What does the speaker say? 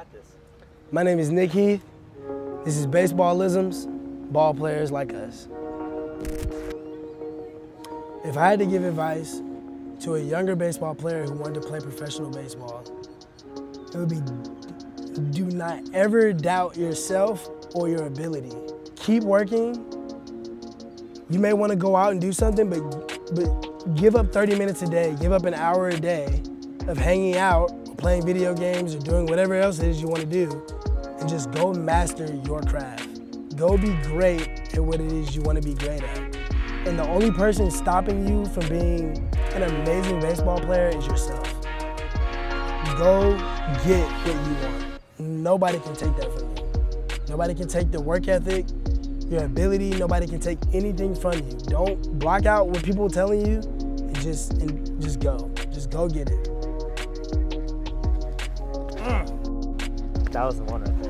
got this. My name is Nick Heath. This is Baseballisms, ball players like us. If I had to give advice to a younger baseball player who wanted to play professional baseball, it would be do not ever doubt yourself or your ability. Keep working. You may want to go out and do something, but, but give up 30 minutes a day, give up an hour a day of hanging out, playing video games, or doing whatever else it is you want to do, and just go master your craft. Go be great at what it is you want to be great at. And the only person stopping you from being an amazing baseball player is yourself. Go get what you want. Nobody can take that from you. Nobody can take the work ethic, your ability. Nobody can take anything from you. Don't block out what people are telling you and just and just go. Just go get it. That was the one right there.